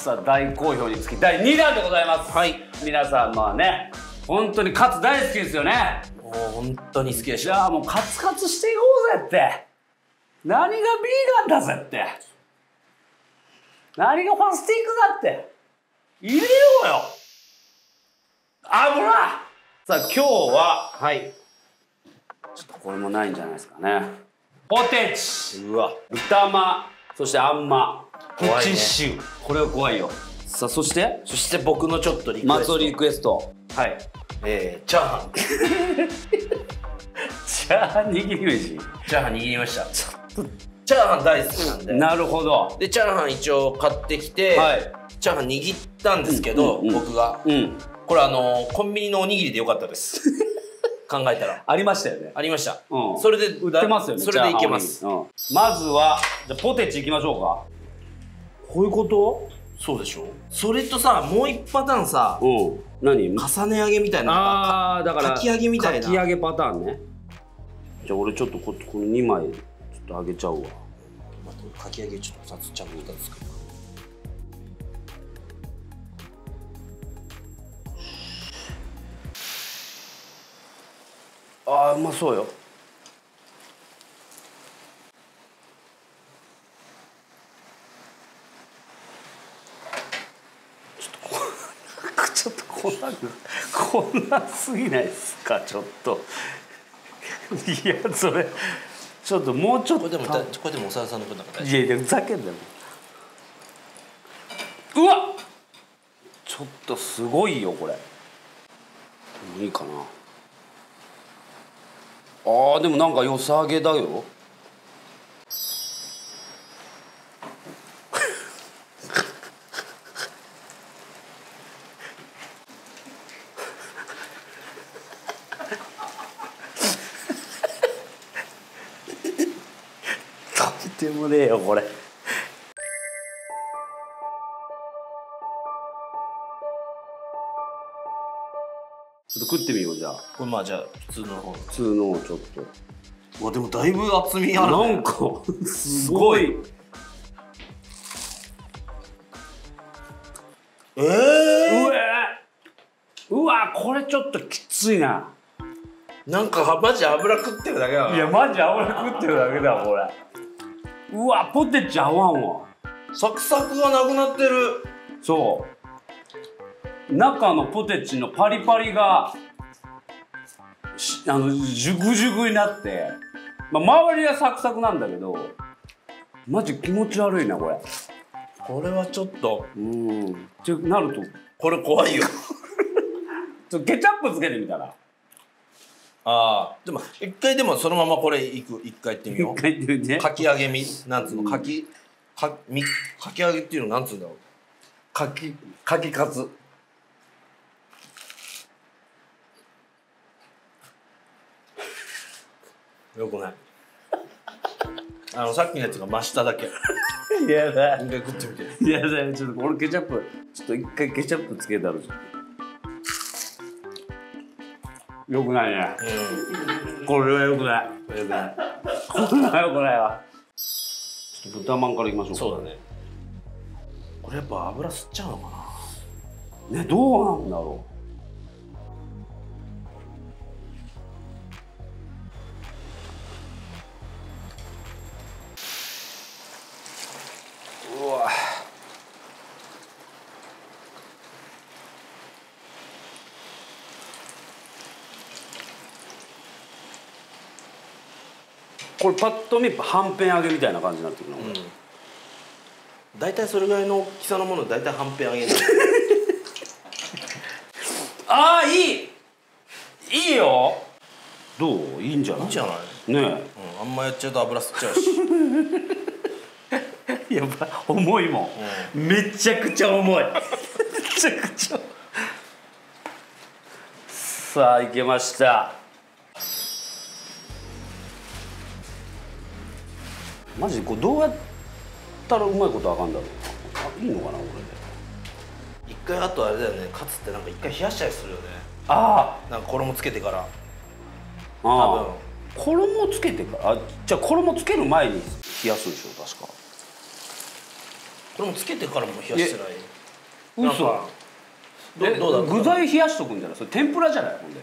さあ大好評につき第2弾でございます。はい。皆さんまあね本当にカツ大好きですよね。もう本当に好きでしじょ。ゃあもうカツカツしていこうぜって。何がビーガンだぜって。何がファスティングだって。入れようよ。油さあ今日ははい。ちょっとこれもないんじゃないですかね。ポテチ。うわ。豚まそしてあんまプ怖いね。これは怖いよ。さあそして？そして僕のちょっとリクエスト。松尾リクエスト。はい。えー、チャーハン。チャーハン握り飯。チャーハン握りました。チャーハン大好きなんで。なるほど。でチャーハン一応買ってきて、はい。チャーハン握ったんですけど、うんうんうん。僕が。うん。これあのコンビニのおにぎりでよかったです。考えたら。ありましたよね。ありました、うん。それで売ってますよねそれでいけます。うん。まずはじゃあポテチいきましょうかこういうこと？そうでしょ。それとさもう一パターンさう。ん何？重ね揚げみたいなああだからかき揚げみたいな。かき揚げパターンね。じゃあ俺ちょっとここの2枚ちょっと揚げちゃうわ。待ってかき揚げちょっと2つちゃんと2つ作るあーうまそうよこんなこんなすぎないですかちょっと。いやそれちょっともうちょっとこれでもだこれでも長田さんの分だからいやいやふざけんなよ。うわちょっとすごいよこれ。いいかな。あーでもなんか良さげだよちょっと食ってみようじゃあ。夫これまあじゃあ普通の方。普通のをちょっと。うわでもだいぶ厚みあるね。なんかすごい。ええうわうわこれちょっときついな。なんかマジ油食ってるだけだな。いやマジ油食ってるだけだこれ。うわポテチ合わんわ。サクサクがなくなってる。そう中のポテチのパリパリがしあのジュクジュクになって、まあ、周りはサクサクなんだけどマジ気持ち悪いなこれ。これはちょっとうん。ってなると。これ怖いよ。ちょケチャップつけてみたら。ああでも一回でもそのままこれいく。一回行ってみよ一回言ってみて。うかき揚げみなんつうの？かきかみかき揚げっていうのなんつうんだろう？かきかきカツよくない。あのさっきのやつが真下だけ。いやだ一回食ってみて。いやだよ。ちょっと俺ケチャップちょっと一回ケチャップつけたらじゃんよくないね。これはよくない。うんよくない。これはよくないわ。ちょっと豚まんからいきましょう。かそうだね。これやっぱ油吸っちゃうのかな。ねどうなんだろううこれパッと見はんぺん揚げみたいな感じになってくるの、これ。大体それぐらいの大きさのもの大体はんぺん揚げる。ああいい！いいよ！どう？いいんじゃない？いいんじゃない、ねうん、あんまやっちゃうと油吸っちゃうし。え やばい重いもん、めちゃくちゃ重い。めちゃくちゃ。さあいけましたマジでこれどうやったらうまいことあかんだろう。なあいいのかなこれで。一回あとあれだよね。カツってなんか一回冷やしたりするよね。あなんか衣つけてから。ああ。衣つけてからあじゃあ衣つける前に冷やすでしょ確か。これもつけてからも冷やしてない。嘘。どえどうだろう具材冷やしとくんじゃない？それ天ぷらじゃない？ほんで。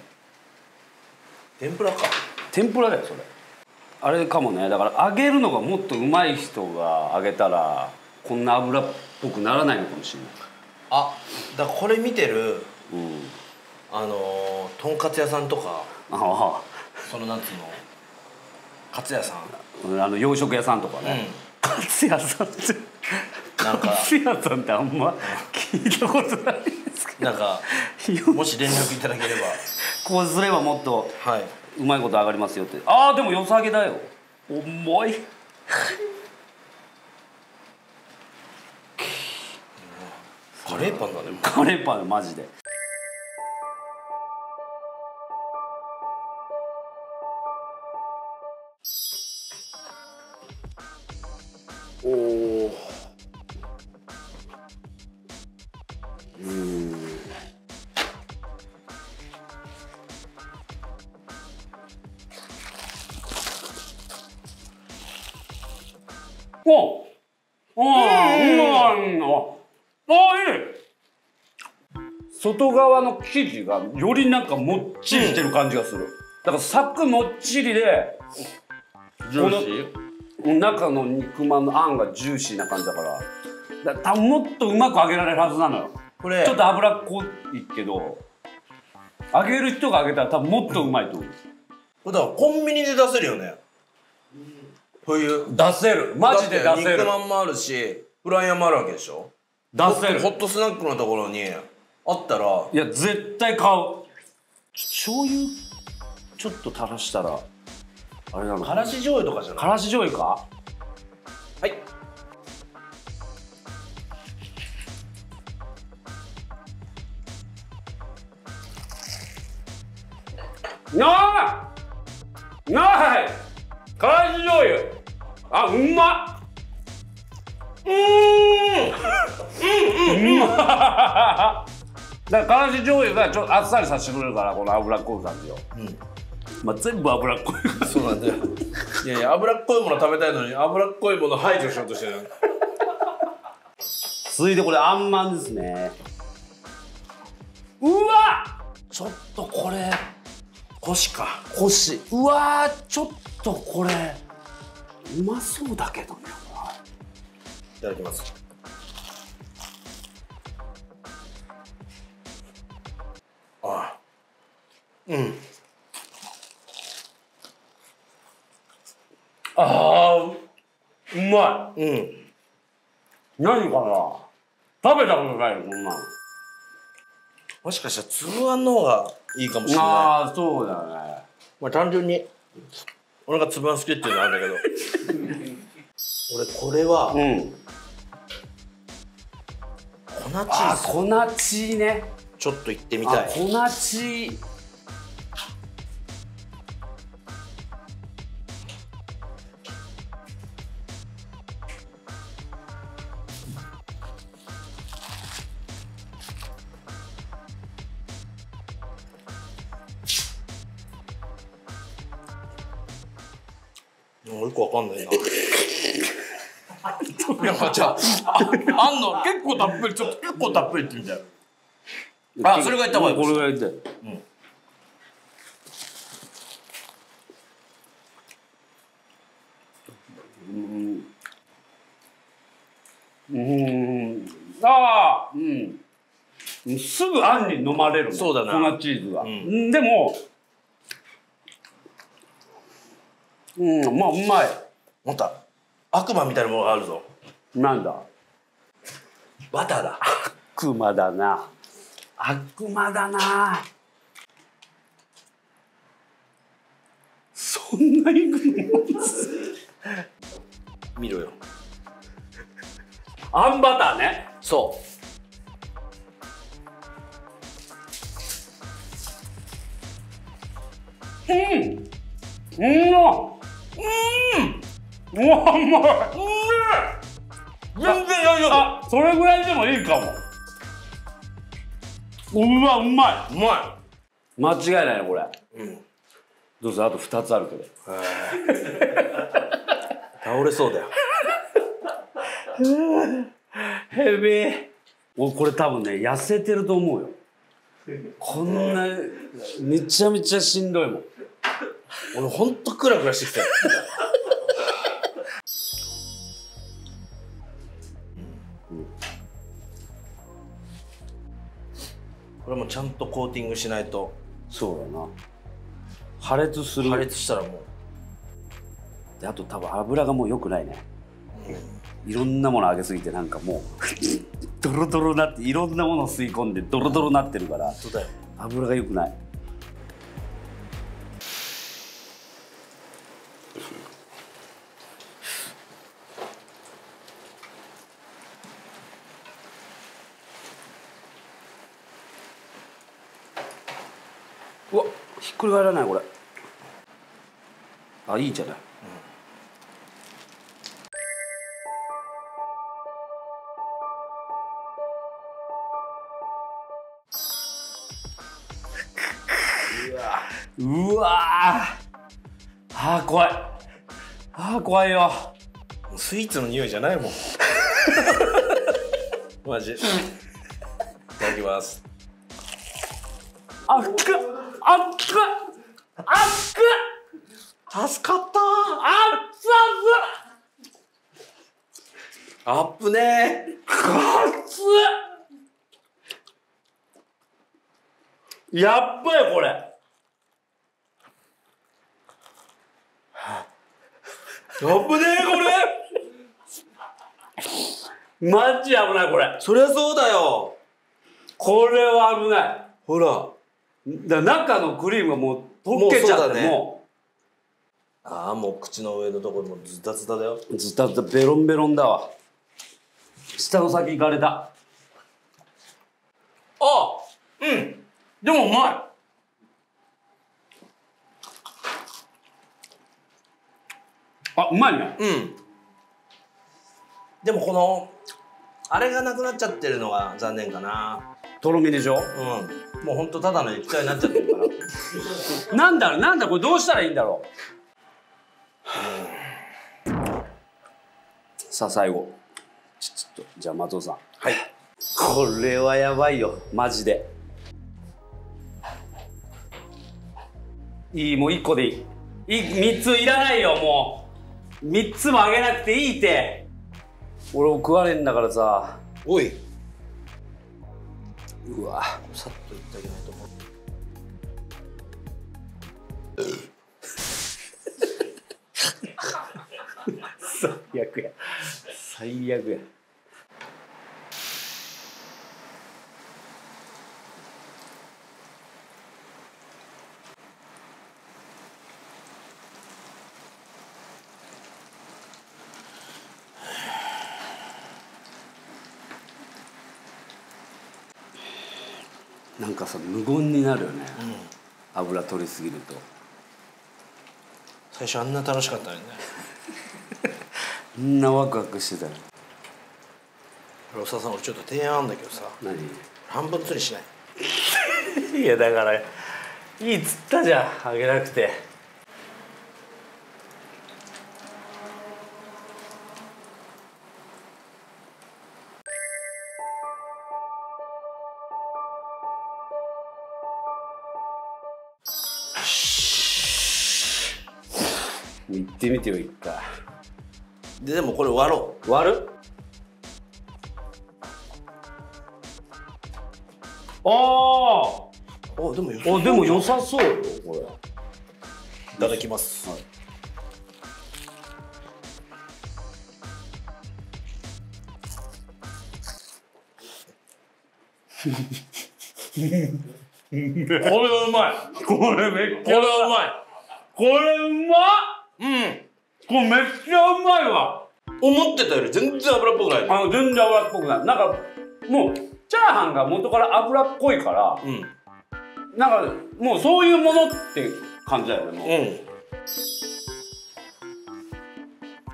天ぷらか。天ぷらだよそれあれかもね。だから揚げるのがもっと上手い人が揚げたらこんな油っぽくならないのかもしれない。あだからこれ見てるうん。あのーとんかつ屋さんとかあそのなんつうのカツ屋さん。ああの洋食屋さんとかね、カツ屋さんってなんかカツ屋さんってあんま聞いたことないですけなんかどもし連絡いただければ。こうすればもっとはいうまいこと上がりますよって。ああでも良さげだよ。重い。カレーパンだね。カレーパンマジでおおうんうんあいい。外側の生地がよりなんかもっちりしてる感じがする、だからサクもっちりでジューシー？中の肉まんのあんがジューシーな感じだから。だから多分もっとうまく揚げられるはずなのよ。これ。ちょっと脂っこいけど揚げる人が揚げたら多分もっとうまいと思う、これだからコンビニで出せるよねこういう出せる。マジで出せる。肉まんもあるしフライヤーもあるわけでしょ？出せる。ホットスナックのところにあったら。いや絶対買う。醤油？ちょっと垂らしたらあれなの？からし醤油とかじゃない？からし醤油か？はい。ない！ない！からし醤油あうまっ。うーんうんうまっ。だからからし醤油がちょっとあっさりさせてくれるからこの脂っこい感じを、まあ全部脂っこいそうなんだよ。いやいや脂っこいもの食べたいのに脂っこいもの排除しようとしてる続いてこれあんまんですね。うわちょっとこれ腰か。腰。うわーちょっとこれうまそうだけどねい。ただきます。あうん。あーうまい。うん。何かな？食べたことないよこんなの。もしかしたら粒あんの方がいいかもしれないああそうだねまあ単純に俺が粒あん好きっていうのはあるんだけど。俺これはうん。粉チあーズ。粉チーね。ちょっといってみあたい。粉チーよくわかんないな。いやじゃあああんの結構たっぷりちょっと結構たっぷりってみたよ。あそれが言った方がいい。これが言ってうん。うん。ああうん。すぐあんに飲まれるねそうだな。粉チーズが、ん。でもうんまあうまい。また。悪魔みたいなものがあるぞ。なんだ？バターだ。悪魔だな。悪魔だな。そんなにいくの？見ろよ。あんバターね。そう。んうん。うんうわうまい。全然大丈夫。あそれぐらいでもいいかも。うわうまい。うま間違いないねこれ。い。うん。どうぞあと2つあるけど。倒れそうだよ。ヘビー。俺これ多分ね痩せてると思うよ。こんなめちゃめちゃしんどいもん。俺ほんとクラクラしてきたこれもちゃんとコーティングしないと。そうだな。破裂する。破裂したらもう。であと多分油がもう良くないね。いろんなもの揚げすぎてなんかもうドロドロなっていろんなもの吸い込んでドロドロなってるから油が良くないうわひっらないこれ。あいいじゃない、うわー。あー怖い。あー怖いよ。スイーツの匂いじゃないもん。マジ。いただきます。あっくあっくあっく助かった。あっつアップね。あっつやっばいこれ。アップねこれ。マジ危ないこれ。そりゃそうだよ。これは危ない。ほら。だ中のクリームがもう溶けちゃってもうああもう口の上のところもズタズタだよ。うずたずたベロンベロンだわ。下の先行かれた。あうん。でもうまあうまいね。いうん。でもこのあれがなくなっちゃってるのが残念かな。とろみでしょ？うん。もうほんとただの液体になっちゃってるから。なんだろうなんだこれどうしたらいいんだろうさあ最後。ちちょっとじゃあ松尾さん。はい。これはやばいよ。マジで。いいもう1個でいい。い3ついらないよもう。3つもあげなくていいって。俺も食われんだからさ。おい。うわ最悪や。最悪や。なんかさ無言になるよね、油取りすぎると。最初あんな楽しかったのにね。みんなワクワクしてた。よロサさん俺ちょっと提案あんだけどさ。何？半分釣りしない？いやだからいいっつったじゃん。あげなくて。行ってみてよ一回ででもこれ終わろ終わる？あうおでもよああでも良さそう。よこれ。いただきます、これはうまい。これめっちゃこれはうまい。これうまっうんこれめっちゃうまいわ。思ってたより全然油っぽくない。あの全然油っぽくない。なんかもうチャーハンが元から油っこいからうん。なんかもうそういうものって感じだよねもう、うん。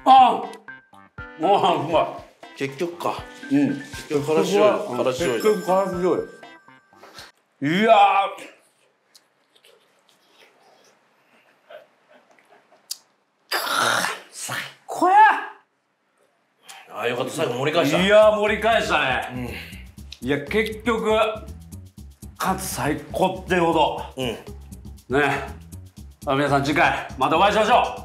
あああうま結局か。いうん。結局からし醤油。から醤油。いやー最高やあよよかった。最後盛り返した？いや盛り返したね、いや結局カツ最高ってほど。うん。ね。あ皆さん次回またお会いしましょう